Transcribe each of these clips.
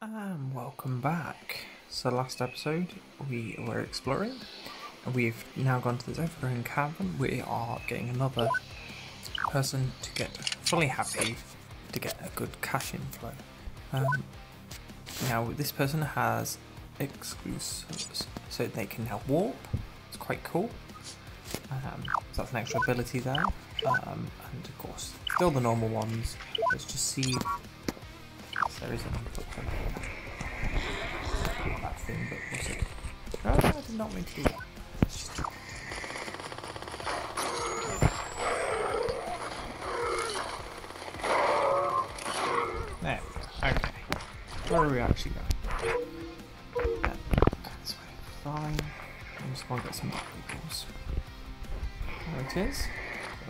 And welcome back. So last episode we were exploring and we've now gone to this overgrown cavern. We are getting another person to get fully happy to get a good cash inflow. Um, now this person has exclusives so they can now warp. It's quite cool. Um, so that's an extra ability there. Um, and of course, still the normal ones. Let's just see there is an input from. That thing, oh, but was it? No, I did not mean to do that. Okay. Where are we actually going? Yeah, That's fine. I'm just going to get some vehicles. There it is. So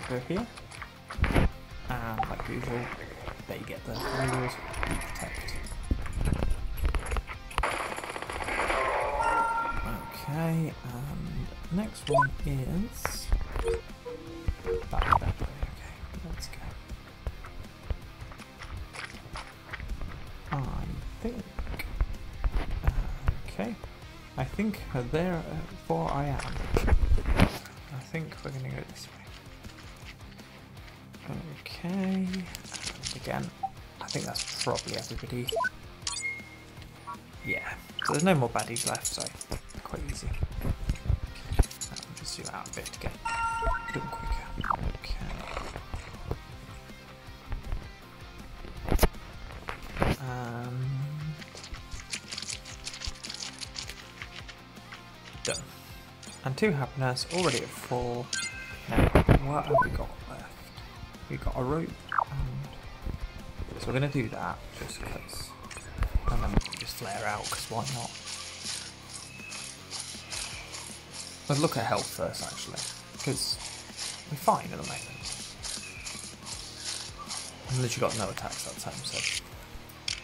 go here. And like usual, there you get the wheels, And next one is that, that way. Okay, let's go. I think. okay, I think there uh, for I am. I think we're gonna go this way. Okay, and again, I think that's probably everybody. Yeah, so there's no more baddies left, so done. And two happiness, already at four. Now, what have we got left? We got a rope, and so we're gonna do that just because, and then just flare out because why not? Let's look at health first, actually, because we're fine at the moment. I've literally got no attacks that time, so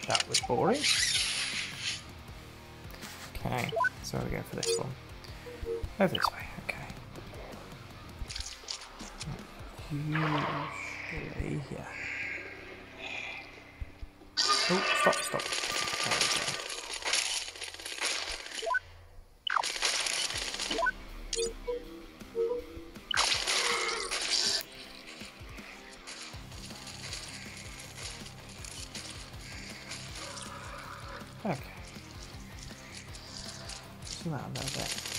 that was boring. Okay, so we go for this one. Over this way, okay. Usually, yeah. Oh, stop, stop. Okay. Zoom a little bit.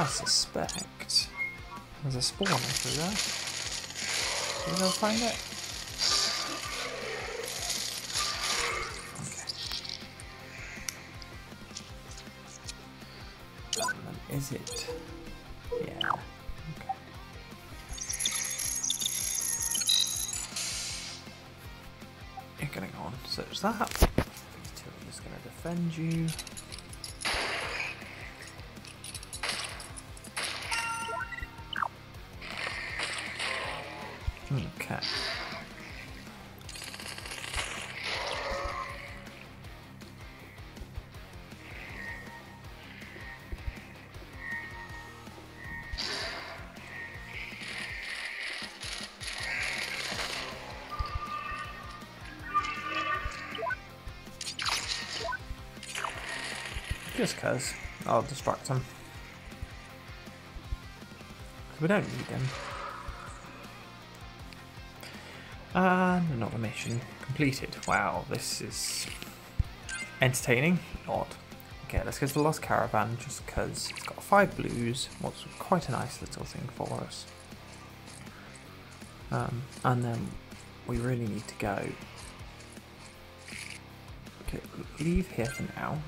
I suspect there's a spawner through there. Can you go find it? Is it? Yeah. Okay. You're gonna go on search that. These two are just gonna defend you. Just cause I'll distract him. we don't need him. And another mission completed. Wow, this is entertaining. Odd. Okay, let's go to the Lost Caravan just because it's got five blues. What's quite a nice little thing for us. Um, and then we really need to go. Okay, leave here for now.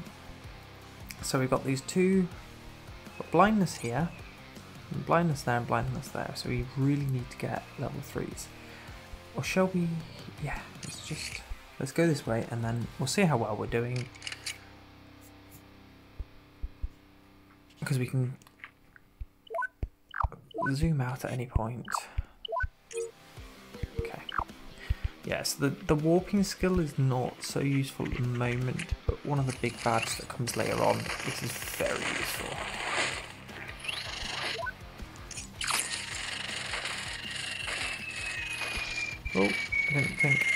So we've got these two got blindness here, and blindness there, and blindness there. So we really need to get level threes. Or shall we? Yeah, let's just let's go this way, and then we'll see how well we're doing. because we can zoom out at any point. Okay. Yes, the, the warping skill is not so useful at the moment, one of the big bads that comes later on, this is very useful. Oh, I didn't think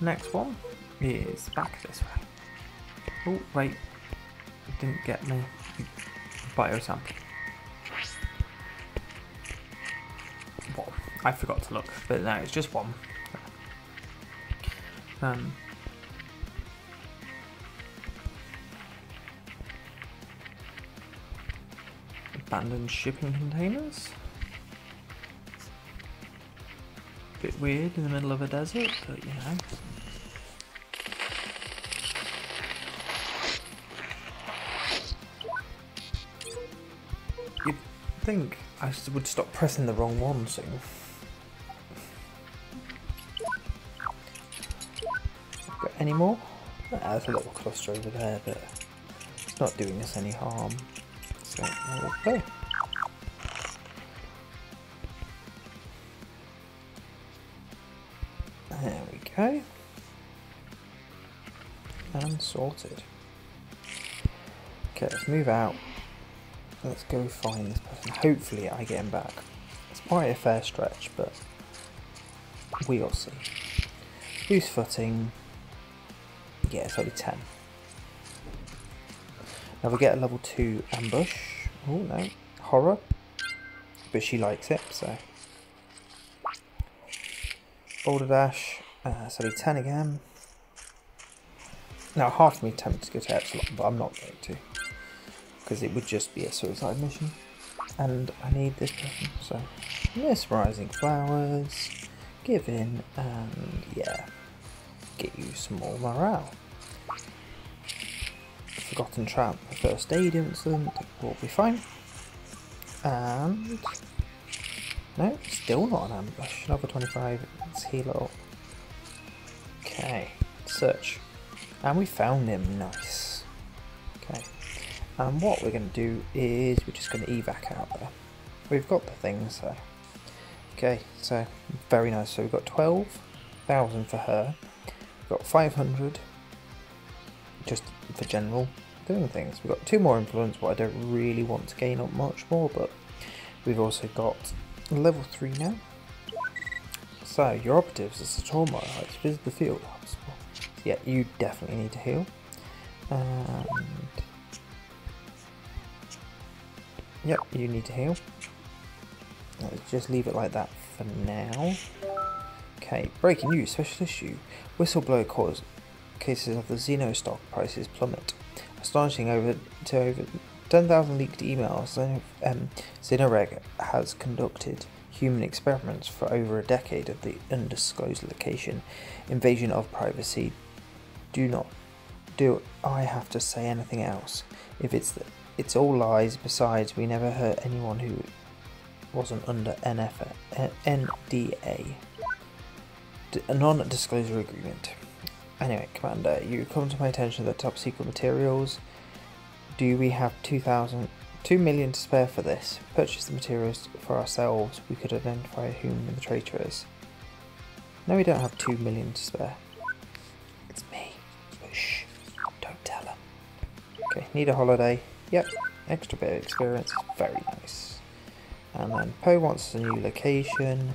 next one is back this way. Oh, wait, I didn't get me biosample. Well, I forgot to look, but no, it's just one. Um, abandoned shipping containers. Bit weird in the middle of a desert, but you know. You'd think I would stop pressing the wrong one soon. Got any more? Ah, there's a little cluster over there, but it's not doing us any harm. So, we go. Okay. And sorted. Okay, let's move out. Let's go find this person. Hopefully I get him back. It's quite a fair stretch, but we'll see. Loose footing. Yeah, it's only 10. Now we get a level 2 ambush. Oh no, horror. But she likes it, so. Boulder dash. Uh, so 10 again. Now, half of me tempted to go to Epsilon, but I'm not going to. Because it would just be a suicide mission. And I need this person, so... Miss Rising Flowers, give in, and yeah, get you some more morale. Forgotten Tramp, first aid incident, will be fine. And... No, still not an ambush. Another 25, let's heal up. Okay, search. And we found him, nice. Okay, and what we're going to do is we're just going to evac out there. We've got the things, so. Okay, so very nice. So we've got 12,000 for her. We've got 500 just for general doing things. We've got two more influence, but I don't really want to gain up much more, but we've also got level 3 now. So, your operatives are trauma heights, visit the field. Yeah, you definitely need to heal. And Yep, you need to heal. Let's just leave it like that for now. Okay, breaking news, special issue. Whistleblower cause cases of the Xeno stock prices plummet. Astonishing over to over 10,000 leaked emails, um, Xenowerk has conducted human experiments for over a decade at the undisclosed location. Invasion of privacy. Do not do I have to say anything else? If it's the, it's all lies. Besides, we never hurt anyone who wasn't under NFA, NDA, a non-disclosure agreement. Anyway, Commander, you come to my attention the top secret materials. Do we have 2,000 Two million to spare for this. Purchase the materials for ourselves. We could identify whom the traitor is. No, we don't have two million to spare. Okay, need a holiday. Yep. Extra bit of experience. Very nice. And then Poe wants a new location.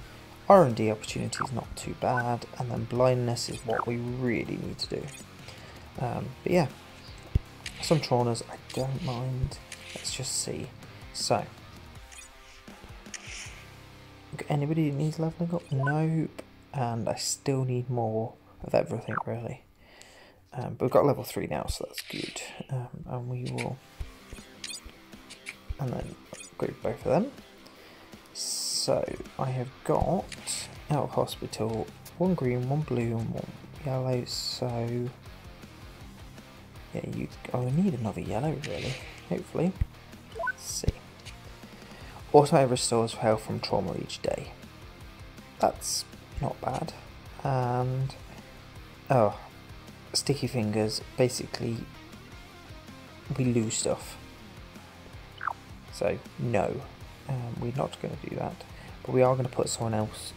R&D opportunity is not too bad. And then blindness is what we really need to do. Um, but yeah. Some traumas I don't mind. Let's just see. So, anybody needs leveling up? Nope. And I still need more of everything, really. Um, but we've got level 3 now, so that's good. Um, and we will... And then upgrade both of them. So, I have got out of hospital one green, one blue, and one yellow, so... Yeah, you... Oh, we need another yellow, really. Hopefully. Let's see. Also, restores health from trauma each day. That's not bad. And... Oh, sticky fingers, basically we lose stuff. So no, um, we're not going to do that. But we are going to put someone else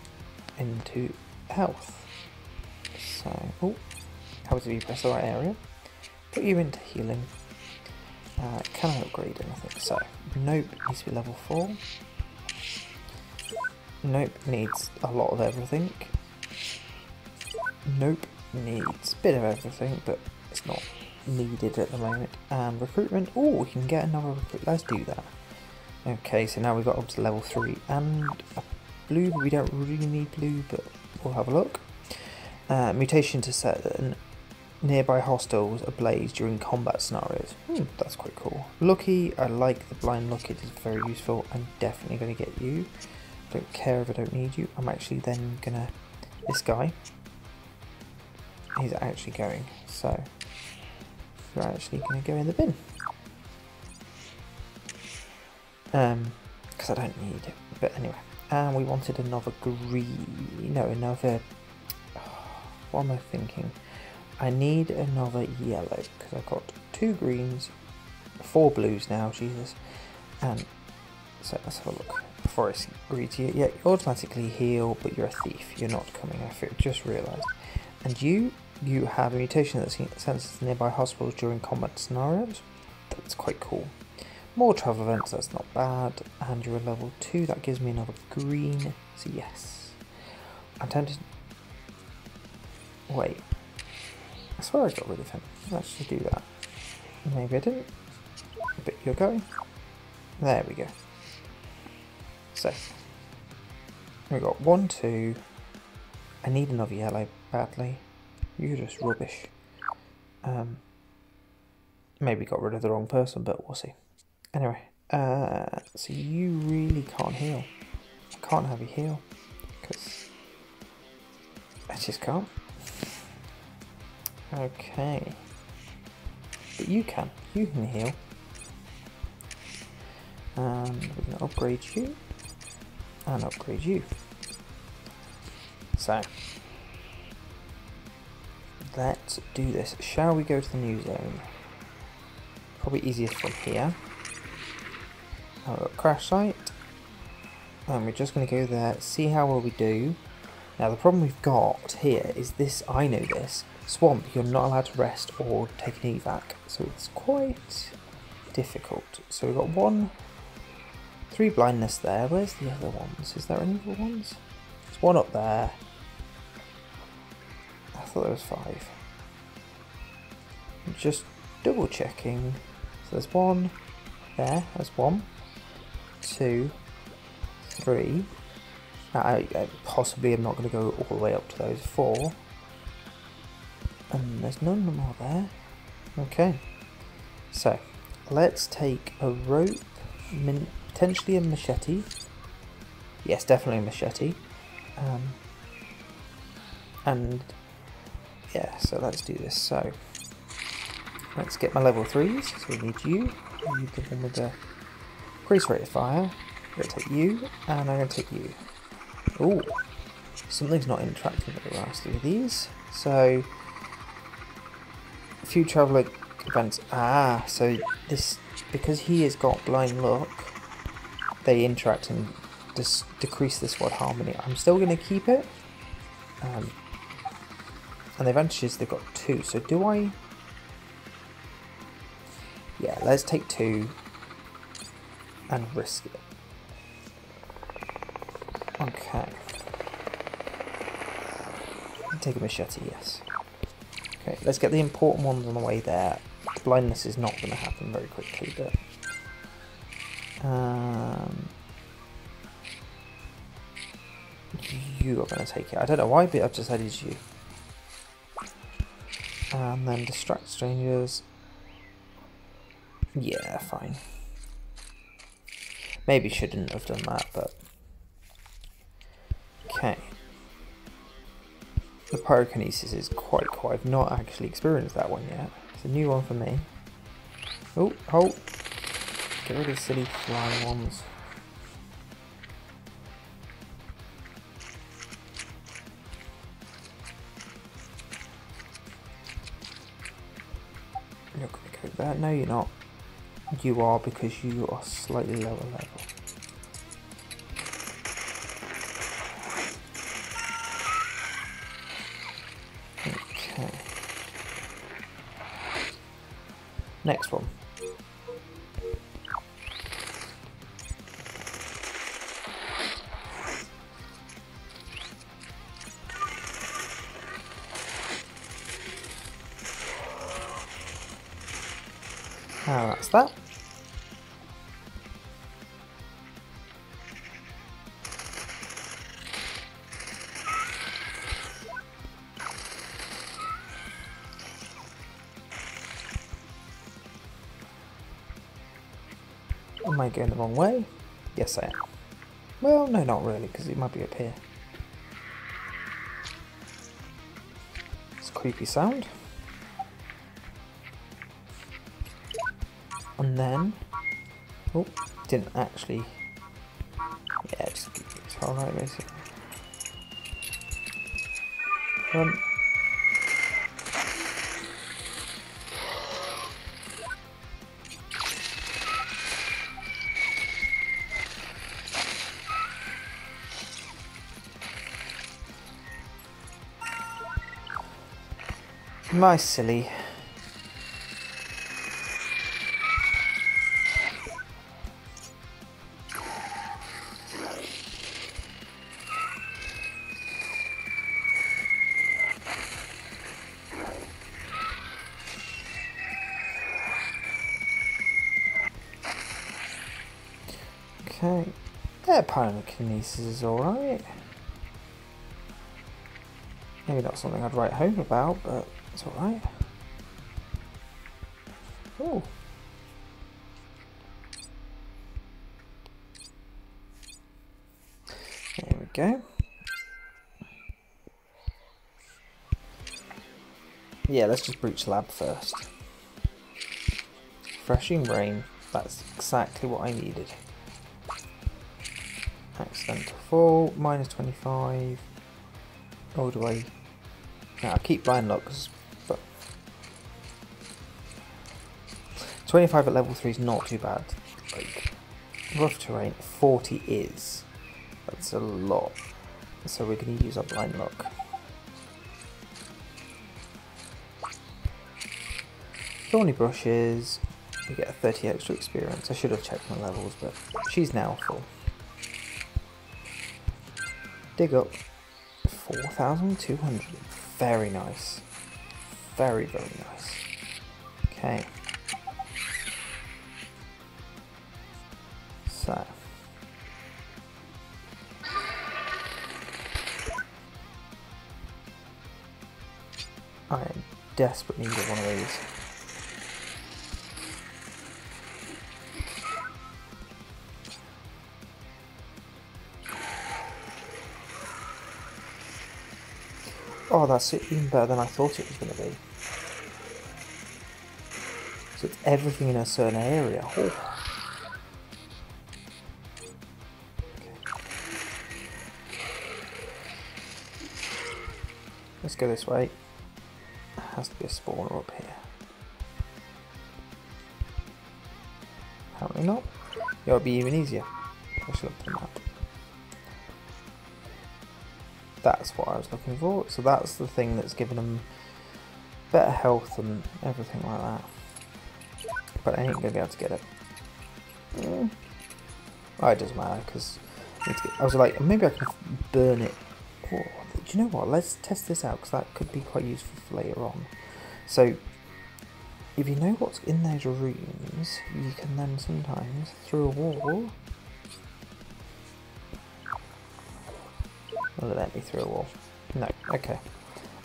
into health. So, oh, helps if you press the right area. Put you into healing. Uh, can I upgrade anything? So, nope needs to be level 4. Nope needs a lot of everything. Nope needs a bit of everything, but it's not needed at the moment. And recruitment, oh, we can get another recruit. Let's do that. Okay, so now we've got up to level 3 and blue, we don't really need blue, but we'll have a look. Uh, mutation to set nearby hostiles ablaze during combat scenarios. Hmm, that's quite cool. Lucky, I like the blind luck, it is very useful. I'm definitely going to get you. Don't care if I don't need you. I'm actually then going to, this guy, he's actually going. So we're actually going to go in the bin. Um, because I don't need it. But anyway, and we wanted another green. No, another. what am I thinking? I need another yellow because I've got two greens, four blues now. Jesus, and so let's have a look. Agree to you, yeah, you automatically heal, but you're a thief. You're not coming. I just realised. And you you have a mutation that senses nearby hospitals during combat scenarios. That's quite cool. More travel events, that's not bad. And you're a level 2, that gives me another green. So yes. I'm tempted... Wait. I swear I got rid of him. Let's just do that. Maybe I didn't. But you're going. There we go. So. We got one, two. I need another yellow badly. You're just rubbish. Um, maybe got rid of the wrong person, but we'll see. Anyway, uh, so you really can't heal. I can't have you heal because I just can't. Okay, but you can. You can heal. And we're going to upgrade you and upgrade you. So let's do this. Shall we go to the new zone? Probably easiest from here. crash site. And we're just going to go there, see how well we do. Now the problem we've got here is this, I know this, swamp, you're not allowed to rest or take an evac. So it's quite difficult. So we've got one, three blindness there. Where's the other ones? Is there any other ones? There's one up there thought there was five. Just double checking. So there's one there, there's one, two, three. I, I possibly am not going to go all the way up to those four. And there's none more there. Okay. So, let's take a rope, potentially a machete. Yes, definitely a machete. Um, and yeah, so let's do this. So, let's get my level 3s. So we need you, you the one with the increase rate of fire. I'm going to take you, and I'm going to take you. Oh, something's not interacting with the last three of these. So, a few traveller events. Ah, so this, because he has got blind luck, they interact and just decrease the squad harmony. I'm still going to keep it. Um, and the advantage is they've got two. So do I... Yeah, let's take two and risk it. Okay. Take a machete, yes. Okay, let's get the important ones on the way there. Blindness is not going to happen very quickly, but... Um, you are going to take it. I don't know why, but I've decided you. And then distract strangers. Yeah, fine. Maybe shouldn't have done that, but... Okay. The pyrokinesis is quite cool. I've not actually experienced that one yet. It's a new one for me. Oh, hold. Get rid of silly flying ones. There. No, you're not. You are because you are slightly lower level. Okay. Next one. Ah, that. Am I going the wrong way? Yes, I am. Well, no, not really, because it might be up here. It's creepy sound. And then... Oh, didn't actually... Yeah, just it's alright, basically. Run. My silly. Yeah, pyrokinesis is alright. Maybe not something I'd write home about, but it's alright. Oh. There we go. Yeah, let's just breach lab first. Refreshing rain. That's exactly what I needed. Accidental fall, minus 25. All the way. Now I'll keep blind locks, but... 25 at level 3 is not too bad. Like, rough terrain, 40 is. That's a lot. So we're going to use our blind luck. Thorny brushes, we get a 30 extra experience. I should have checked my levels, but she's now full. Dig up 4,200. Very nice. Very, very nice. Okay. So. I am desperately need one of these. Oh, that's even better than I thought it was going to be. So it's everything in a certain area. Oh. Let's go this way. There has to be a spawner up here. Apparently not. It'll be even easier. Should look at the map. That's what I was looking for. So that's the thing that's given them better health and everything like that. But I ain't gonna be able to get it. Mm. Oh, it doesn't matter because I was like, maybe I can burn it. Oh, do you know what? Let's test this out because that could be quite useful for later on. So, if you know what's in those rooms, you can then sometimes, through a wall, Will it let me through a wall? No. Okay.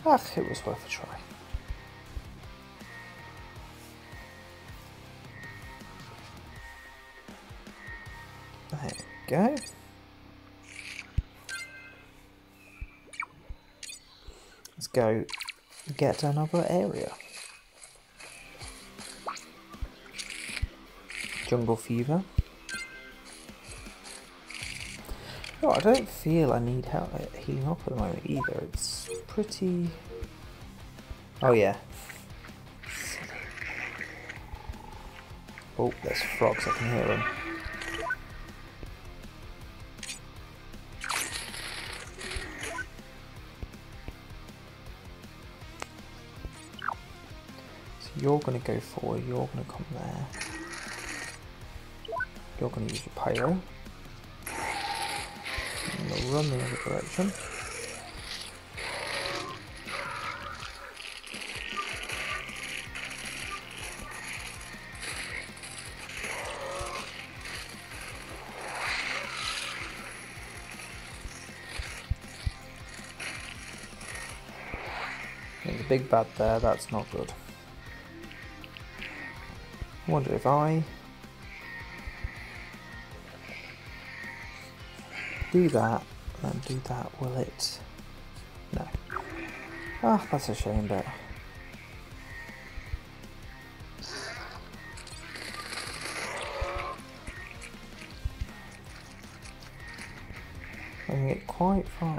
Ah, it was worth a try. There we go. Let's go get another area. Jungle Fever. I don't feel I need help uh, healing up at the moment either. It's pretty... Oh yeah. Oh, there's frogs, I can hear them. So you're going to go forward, you're going to come there. You're going to use your pyro. Run the other direction. There's a big bad there, that's not good. I wonder if I do that, do that, will it? No. Ah, that's a shame, but... I can get quite far.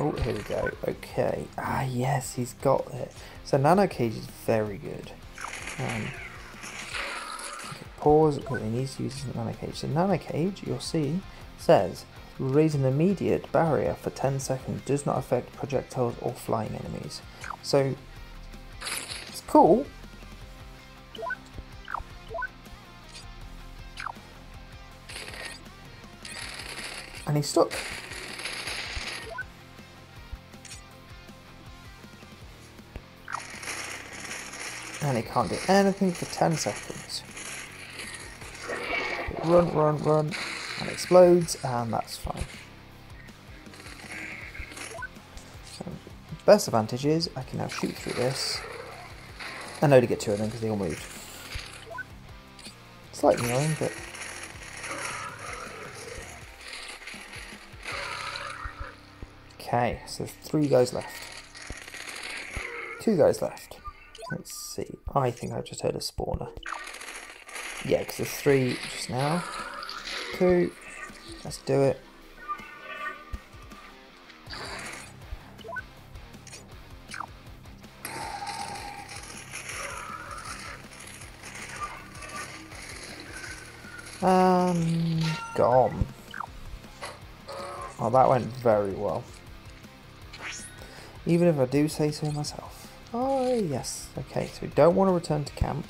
Oh, here we go. Okay. Ah, yes, he's got it. So Nano Cage is very good. Um, okay, pause because he needs to use his Nano Cage. So Nano Cage, you'll see, says raise an immediate barrier for 10 seconds does not affect projectiles or flying enemies. So it's cool. And he's stuck. And he can't do anything for 10 seconds. Run, run, run and explodes, and that's fine. So, best advantage is I can now shoot through this and only get two of them because they all moved. Slightly annoying, but Okay, so three guys left. Two guys left. Let's see. I think I just heard a spawner. Yeah, because there's three just now Let's do it. Um, gone. Oh, that went very well. Even if I do say so myself. Oh, yes. Okay, so we don't want to return to camp.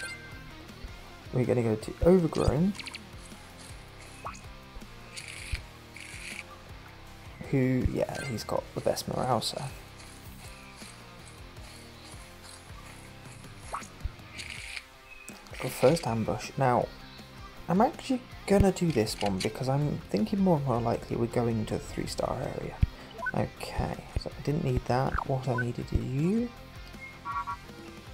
We're going to go to Overgrown. Who, yeah, he's got the best morale, so. first ambush. Now, I'm actually gonna do this one because I'm thinking more and more likely we're going to the three star area. Okay, so I didn't need that. What I needed is you.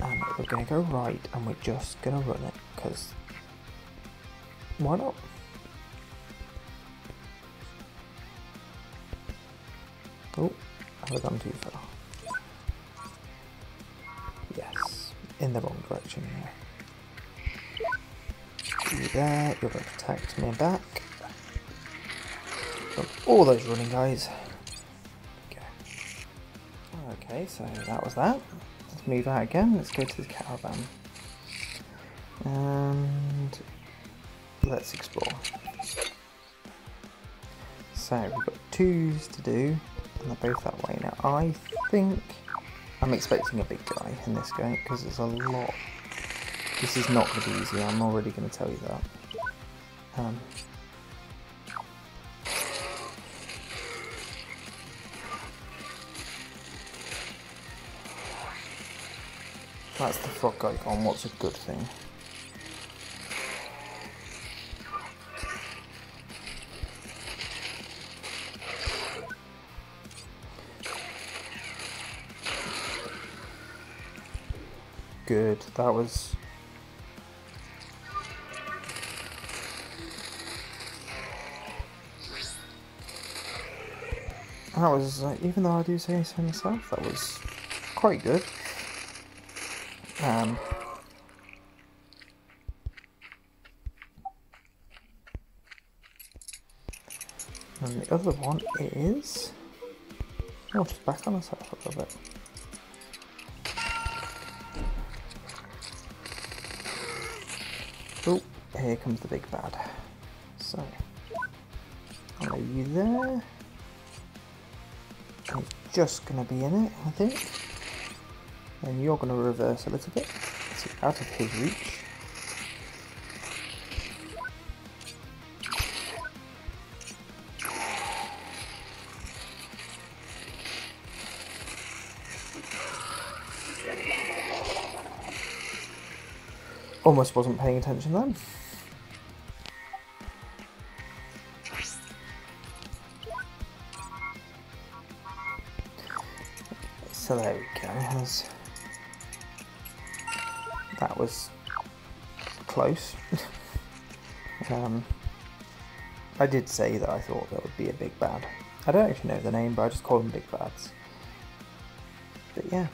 And we're gonna go right and we're just gonna run it because why not? Oh, have I gone too far? Yes, in the wrong direction here. You there, you're going to protect me back. From all those running guys. Okay. okay, so that was that. Let's move out again, let's go to the caravan. And let's explore. So we've got twos to do. And they're both that way. Now, I think I'm expecting a big guy in this game because there's a lot. This is not going to be easy, I'm already going to tell you that. Um, that's the frog icon, what's a good thing? Good. That was... That was, uh, even though I do say so myself, that was quite good. Um, and the other one is... Oh, she's back on herself a little bit. Here comes the big bad. So, I'll leave you there. Just going to be in it, I think. And you're going to reverse a little bit. So out of his reach. Almost wasn't paying attention then. So there we go. That was close. um, I did say that I thought that would be a big bad. I don't actually know the name, but I just call them big bads. But yeah.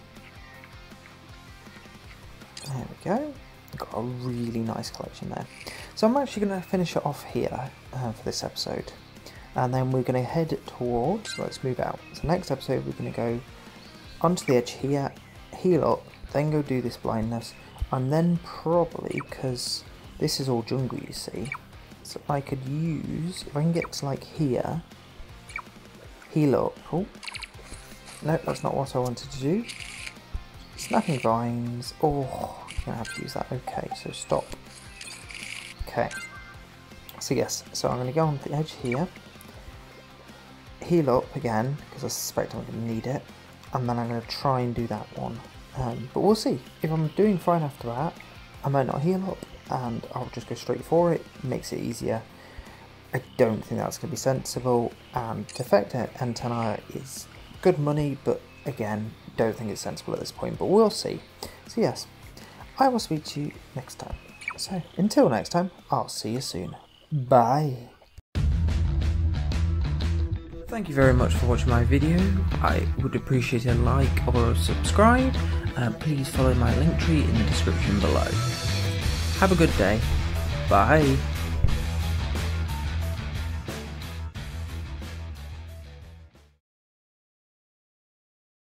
There we go. Got a really nice collection there. So I'm actually going to finish it off here uh, for this episode. And then we're going to head towards, let's move out. So next episode we're going to go onto the edge here, heal up, then go do this blindness, and then probably, because this is all jungle you see, so I could use, if I can get to like here, heal up, oh, no, that's not what I wanted to do, snapping vines, oh, I'm gonna have to use that. Okay, so stop. Okay. So yes, so I'm gonna go on the edge here, heal up again, because I suspect I'm gonna need it, and then I'm gonna try and do that one. Um, but we'll see. If I'm doing fine after that, I might not heal up, and I'll just go straight for it, makes it easier. I don't think that's going to be sensible, and Defect Antenna is good money, but again, don't think it's sensible at this point, but we'll see. So yes, I will speak to you next time. So, until next time, I'll see you soon. Bye. Thank you very much for watching my video. I would appreciate a like or a subscribe. Uh, please follow my link tree in the description below. Have a good day. Bye.